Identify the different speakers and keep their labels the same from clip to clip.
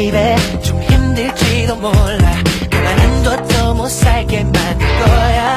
Speaker 1: baby. 좀
Speaker 2: 힘들지도
Speaker 1: 몰라. 가만히 둬도 못 살게 만들 거야.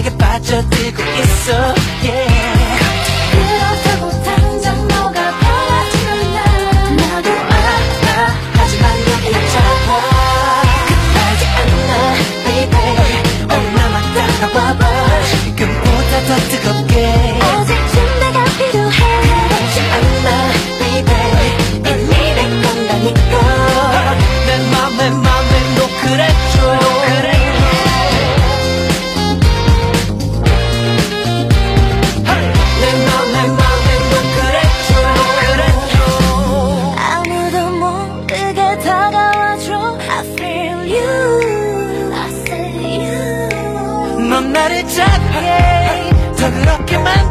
Speaker 1: 내게 빠져들고 있어 yeah. 나를
Speaker 2: 잡해
Speaker 1: 더 그렇게만